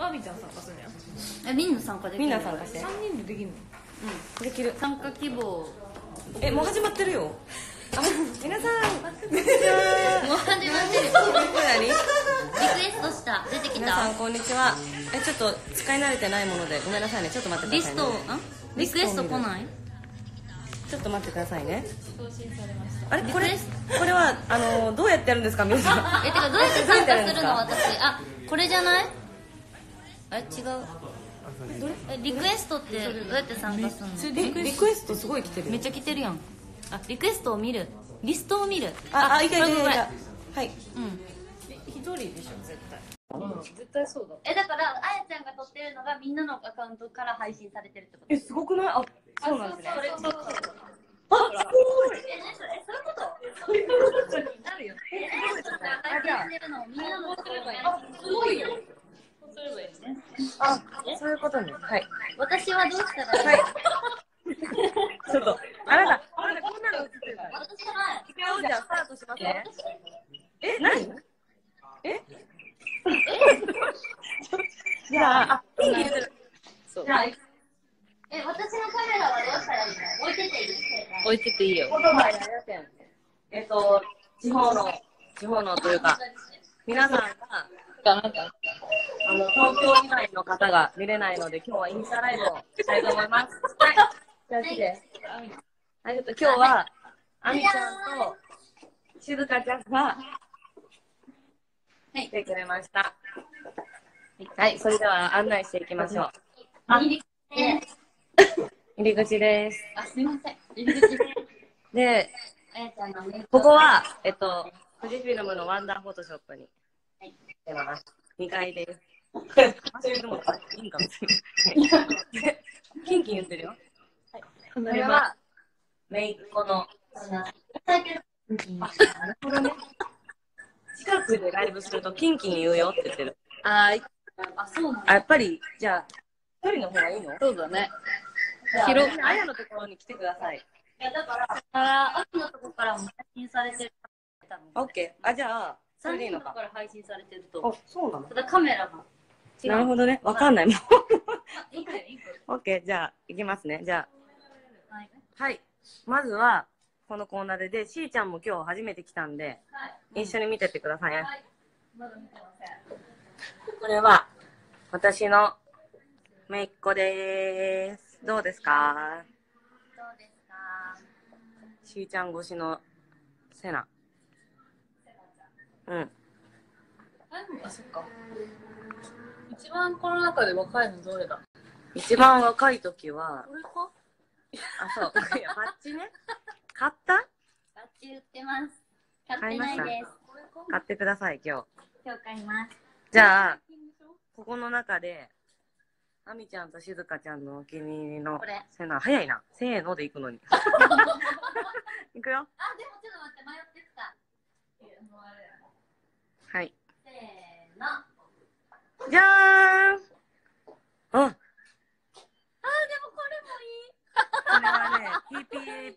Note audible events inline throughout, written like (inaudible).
あみちゃん参加するんや。えみんな参加できる？みんな参加して。3人でできるの？できる参加希望。えもう始まってるよ。あ皆さん。こん。にちもうは始まってるこれ何リクエストした。出てきた。皆さんこんにちは。えちょっと使い慣れてないものでごめんなさいね。ちょっと待ってリスください、ね、トんリクエスト来ない？ちょっと待ってくださいね。あれ？これこれはあのどうやってやるんですか皆さん。えてかどうやって参加するの私。あこれじゃない？あれ違う。えリクエストってどうやって参加するの？えリクエストすごい来てるよ。めっちゃ来てるやん。あリクエストを見る？リストを見る？ああいたいたいはい。うん。一人でしょ絶対。うん絶対そうだ。えだからあやちゃんが撮ってるのがみんなのアカウントから配信されてるってこと？えすごくない？あそうなんですねそうそうそうそう。あすごい。え何それえそういうことそういうことになるよえ何それ配信してるのをみんなのところにあすごいよそうすればいいねあそういうことね。はい。私はどうしたらいい？の (laughs) ちょっとあなたあなたこんなの映ってるから。私じゃないいくよじゃあスタートしますね。え何？え？じゃああピンク入れてる。そう。じゃあえ私のカメラはどうしたらいいの？置いてていい？置いてていい？よ。言葉ややてんえっと地方の地方のというか皆さんがなんかあの東京以外の方が見れないので今日はインスタライブをしたいと思いますはいじゃあ来てはい、ちょっと今日は、あみちゃんと、しずかちゃんが、来てくれました。はい、それでは案内していきましょう。入り口です。あすみません入り口でで、あやちゃんのメイクここは、えっと、富士フィルムのワンダーフォトショップにはい来てます。2階です。忘れてもいいんかもしれない。キンキン言ってるよ。これは、めいっ子の、なるほどね。近くでライブするとキンキン言うよって言ってる。はいあそうなんあ、やっぱり、じゃあ、一人の方がいいのそうだね広く、あやのところに来てください。いやだからから秋のとこからも配信されてるオッケー。あ、じゃあ、それ3でいいのか人のとこ。から配信されてるあと、そうなのただカメラがなるほどね。わかんないもん。あいいくオッケー。じゃあ、いきますね。じゃはいあ、はい。まずは、このコーナーで、で、しーちゃんも今日初めて来たんで、はい一緒に見てってくださいね。はいまだ見てませんこれは、私の、めいっ子でーす。どうですか？どうですか？しーちゃん越しの、セナ。うん。あそっか一番この中で若いのどれだ？一番若い時は、これか？あ、そう。(laughs) いや、バッチね。買った？バッチ売ってます買ってないです買ってください、今日。今日買いますじゃあ、ここの中で、あみちゃんとしずかちゃんのお気に入りのこれセナ、早いな。せーので行くのに。(laughs) 行くよ。あでもちょっと待って迷ってきたはい。せーのじゃーん。あ。あでもこれもいい。これはね、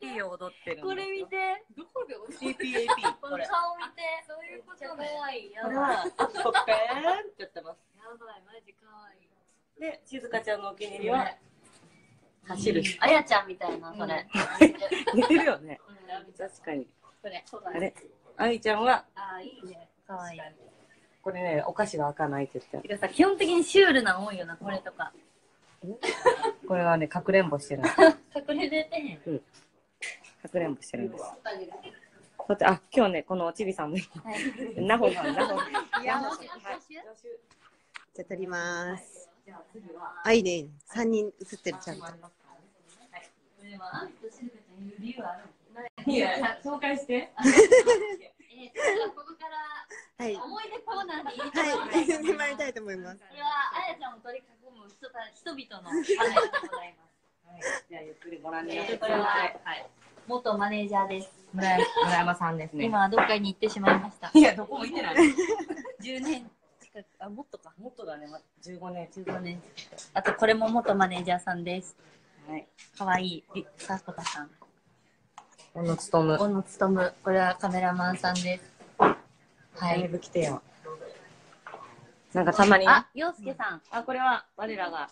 TPAP を踊ってるのこれ見て。どこで TPAP。この？これ。顔見て。そうい。うことかわいい。やばい。これは、ポッペーンって言ってます。やばいマジかわい。いで、しずかちゃんのお気に入りは、走る。あやちゃんみたいなそれ。(laughs) 似てるよね。確かに。これ。そうあれ？あいちゃんは、あいいね。かわい。いこれね、お菓子が開かないって言っててかさ基本的にシュールな多いよなこれとか (laughs) これはね、かくれんぼしてる。(laughs) 隠れててへんかくれんぼしてるんです。だって、あ、今日ね、このおちびさんも、はいなほさん、なほ。いやなほもしはい私じゃあ撮ります。じゃあ次は、あ、いいね。三人写ってる、ちゃんと。いや、紹介して。(laughs) えー、ここからはい。思い出コーナーに入れてはい。決まりたいと思います。これはあやちゃんを取り囲む人た人々のパネルでございますじゃあ、ゆっくりご覧になっえー、てください。はい、元マネージャーです村山村山さんですね。今はどっかに行ってしまいましたいや、どこも行ってない。10年近くあもっとかもっとだね、ま15年。15年あとこれも元マネージャーさんですはい。かわいいりさこたさん小野つとむ。小野勉これはカメラマンさんですはだいいぶ来てよ。なんかたまにね。あ、洋介さん。あ、これは我らが、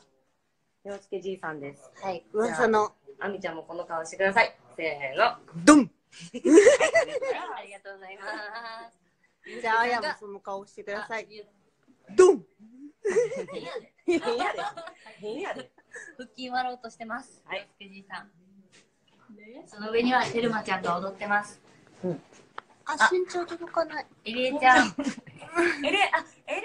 洋介じいさんです。はい。噂の、あみちゃんもこの顔してください。せーの。ドンありがとうございます。(laughs) じゃあ、あやもその顔してください。ゆドン (laughs) 変やで。変やで。腹筋割ろうとしてます。はい洋介じいさん。その上にはテルマちゃんが踊ってます。あ、身長届かない。エリエちゃん。(laughs) えれ、あ、えれ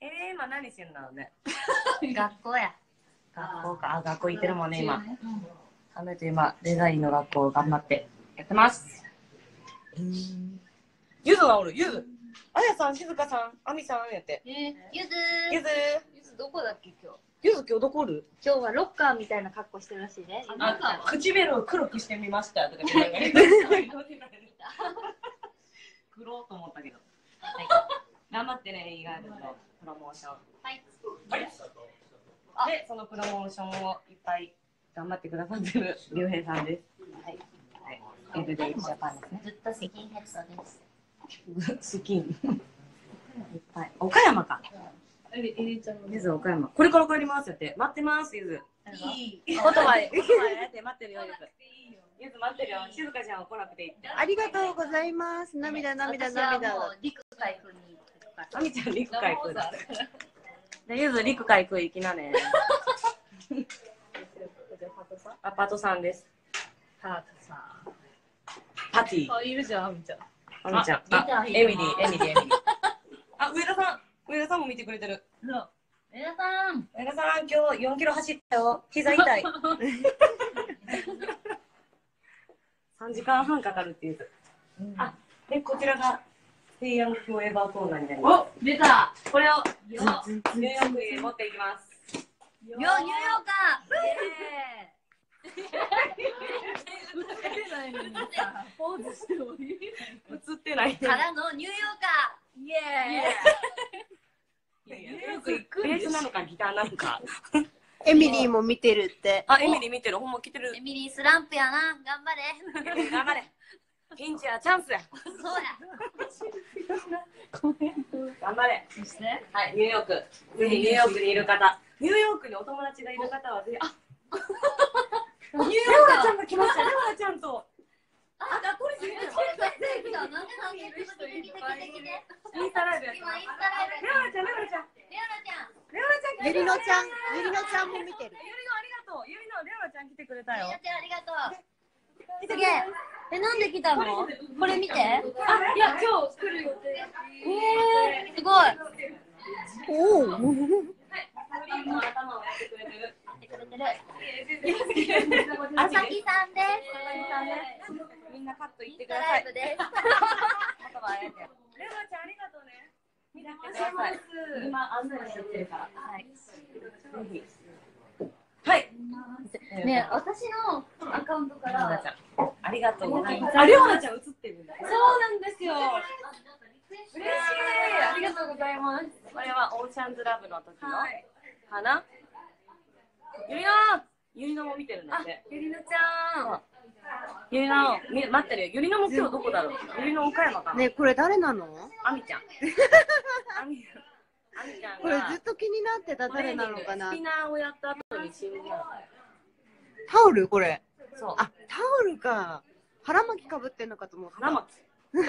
えれ、今何してんだろうね。(laughs) 学校や。学校か。あ、学校行ってるもんね、今。あの人今、デザインの学校頑張ってやってます。ゆずがおる、ゆず。あやさん、しずかさん、あみさんやって。えー、ゆずゆず、ゆずどこだっけ今日？ゆず今日どこおる？今日はロッカーみたいな格好してるらしいね。あ、唇を黒くしてみましたとか言って。黒と思ったけど。はい。頑張ってね、イーガールのプロモーション。はい。で、そのプロモーションをいっぱい頑張ってくださってるりゅうへいさんです。はい。はい。エブデイジャパンですね。ずっとスキンヘッドです。(laughs) スキン。いっぱい。岡山か。エリエリちゃんのゆず岡山。これから帰りますやって。待ってます、ゆず。いい。言葉で、言葉でやって待ってるよ、ゆず。ゆず待ってるよ。静香ちゃんは来なくていい。ありがとうございます。涙、涙、私はも涙。う陸海空に行くから。あみちゃん、陸海空だ。で、(laughs) ゆず、陸海空行きなね。(laughs) あ、パトさんです。ハートさん。パティ。あ、いるじゃん、あみちゃん。あみちゃん。あ、エミリー、エミリー、エミリー。(laughs) あ、上田さん。上田さんも見てくれてる。そう。皆さん。上田さん、今日4キロ走ったよ。膝痛い。3時間半かかるっていう。あ、で、こちらが、テイヤングフォーエバーコーナーになります。お出たこれを、よ、ニューヨークへ持っていきます。よ、ニューヨーカ映ってないのにさ、ポーズしてもいい映ってない。ーからのニューヨーカーイエーイベースなのかギターなのか。(laughs) エミリーも見てるって。あ、エミリー見てる。ほんま来てるエ。ミリースランプやな。頑張れ。頑張れ。ピンチやチャンスや。そうや。頑張れ。そして？はい、ニューヨーク。ぜひニューヨークにいる方。ニューヨークにお友達がいる方はぜひ、あ (laughs) ニューヨークちゃんが来ました。レオナちゃんと。あ、学校に住んでる。なんでなんで来て。来て来て来て。インスタライブやってます今インスタライブ。レオナちゃん、レオナちゃん。レオナちゃん。レオナちゃんゆりのちゃん、ゆりのちゃんも見てる。ゆりのありがとう。ゆりのレオナちゃん来てくれたよレオナ。ちゃんありがとう。すげえ。え、なんで来たのこれ見て。あ、い。や、今日来る予定。えー、すごい。おお。今頭をやってくれてる。やってくれてる。あさきさんです。ださい。イブです。言葉あやて。レオナちゃんありがとうね。見てください。今案内してってるから。はい。はい。ね私のアカウントからちゃん。ありがとうございます。あ、レオナちゃん映ってるんだ。そうなんですよ。嬉しい。ありがとうございます。これはオーシャンズラブの時の花。ゆりのゆりのも見てるんだって。ゆりのちゃん。ゆりの、み待ってるよ。ゆりのも今日どこだろう？ゆりの岡山かな？ねこれ誰なの？あみちゃん。あみ、あみちゃんこれずっが、と気になってた誰なのかな？スピナーをやった後に死んだ。タオル？これ？そう。あ、タオルか。腹巻きかぶってんのかと思った。花巻。(laughs)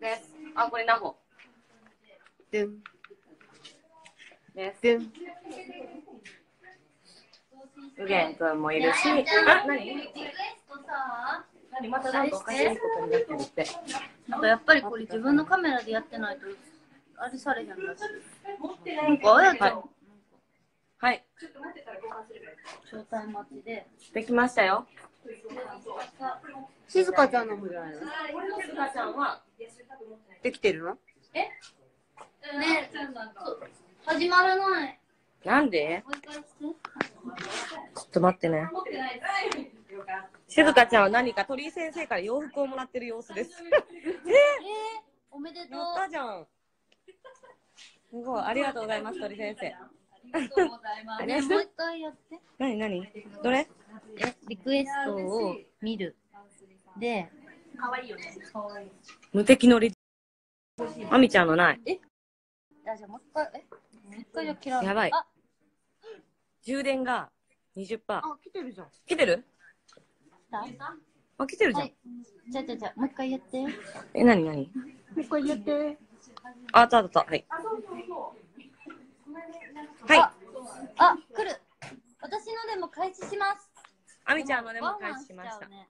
です。あ、これナホでん、です。でん。うげんくんもいるし。あ、なにリクエストさ、何またなんかおかしいことになってるって。なんかやっぱりこれ自分のカメラでやってないと、あれされへんらしい。なんかあやちゃん、はい。招待待ちで。できましたよ。静香ちゃんのもじゃないのすがちゃんは、できてるの？ねそう始まらない。なんで？ちょっと待ってね。しずかちゃんは何か鳥居先生から洋服をもらってる様子です。えー、おめでとう。やったじゃん。すごい、ありがとうございます、鳥居先生。ありがとうございます。ね、もう一回やって。なになにどれ？え、リクエストを見る。で、可愛いよね。可愛い。無敵のリあみちゃんのない。あ、じゃあもう一回、え？やばいあ、充電が20%。あ、来てるじゃん。来てる？だあ、来てるじゃん。はい。じゃあじゃあじゃあもう一回やって。え、なになにもう一回言って。あ、あったあった。はい。はい。あ、来る。私のでも開始します。あみちゃんのでも開始しました。ね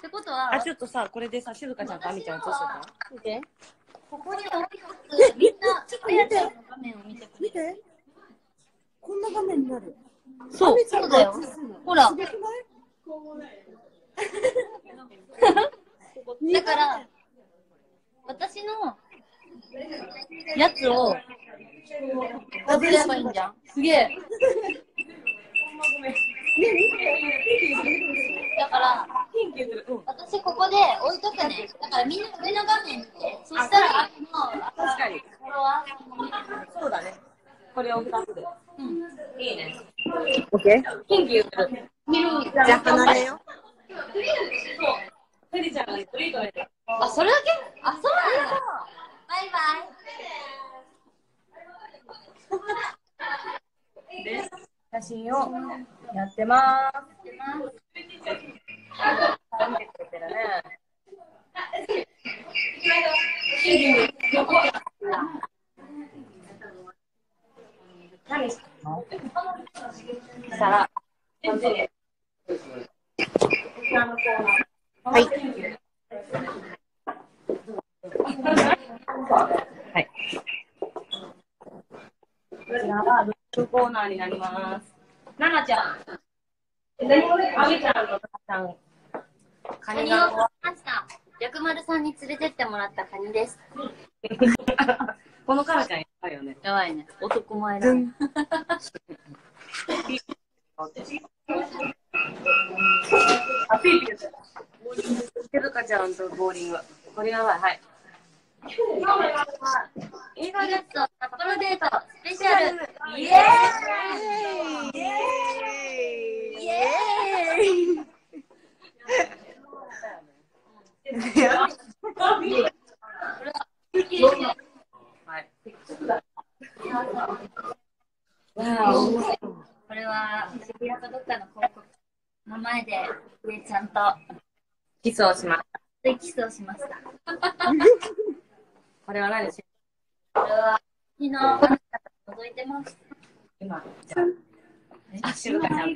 ってことは、あ、ちょっとさ、これでさ、静香ちゃんとあみちゃん映してた見て。ここに。みんな、ちょっとやっての画面を見て見て。こんな画面になる。そう。そうだよ。ほら、だから、私のやつを、どうすればいいんじゃんすげえ。(laughs) だから、私ここで置いとくね。だからみんな上の画面見て。そしたら、もう、確かに。フォロワそうだね。これを2つで。ー。うん。いいね。オッケー。キンキ言ってる。じゃあ離れよフェリちゃんがツリートで。あ、それだけ？あ、そうなんだ。バイバイ。で、写真をやってまーす。見てくれてるね。何してんのしたら、こっちで。はい。はい。こちらはルックコーナーになります。ななちゃん。あみちゃんとたかちゃん。カニが。薬丸さんに連れてってもらったカニです。(laughs) このカナちゃんやばいよね。やばいね。男前だ、ね。あ、(laughs) ピーピーちゃんとボーリング。これやばい。はい。映画ゲット、札幌デート、スペシャル。イエーイイエーイはい。わこれは渋谷かどっかの広告の前で、上ちゃんとキスをしました。キスをしました。これは何しこれは、昨日、あなた覗いてます。今、じゃあ。あ、静香ちゃん。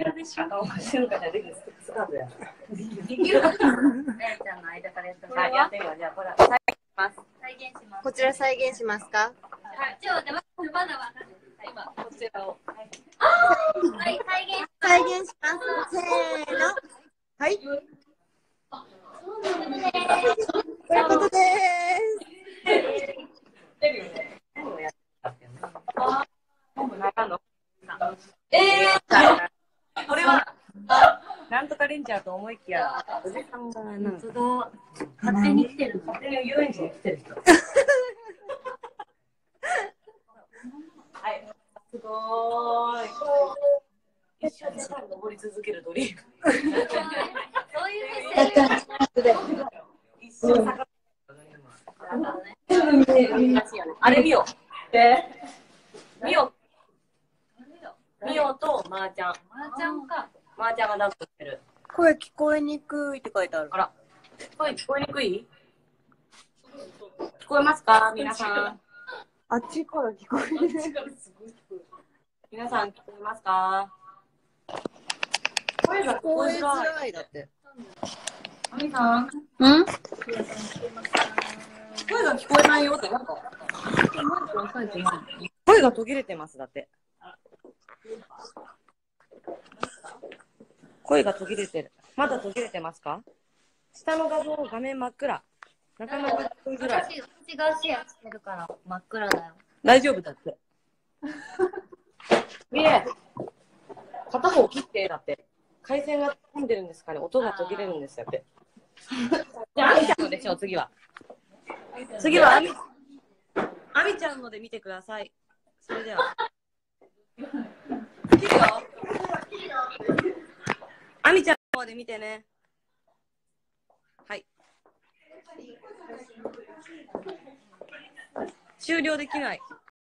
の間からやったはい、やってみよう。じゃあ、これ、再現します。再現します。こちら再現しますかはい、ちょっと待って、まだまだ。今、こちらを。はい、再現。します。せーの。はい。ということで出る。よね。何をやったっけなあ、長野。えー、これは、なんとかレンジャーと思いきや、おじさんがなんか、勝手に来てる。勝手に遊園地に来てる人。はい、すごーい。一生で登り続けるドリーム。そういう目線。一生坂あれ見よ。で、見よ。見よとまーちゃん。まーちゃんか。まーちゃんがダンスしてる。声聞こえにくいって書いてあるあ。ら。声聞こえにくい？聞こえますか？皆さん。あっちから聞こえる。皆さん聞こえますか？声が聞聞こえづらい。らいだって。あみさん、うん？声が聞こえないよってなんか。声が途切れてます、だって。声が途切れてる。まだ途切れてますか？下の画像、画面真っ暗。なかなか聞こえづらい。私、私がシェアしてるから真っ暗だよ。大丈夫だって。(laughs) ねえ。片方切って、だって。回線が飛んでるんですかね。音が途切れるんですよって。じゃあ、あみちゃんのでしょう、次は。次はあみ、あみちゃんので見てください。それでは。(laughs) 切るよ。あみちゃんの方で見てね。はい。終了できない。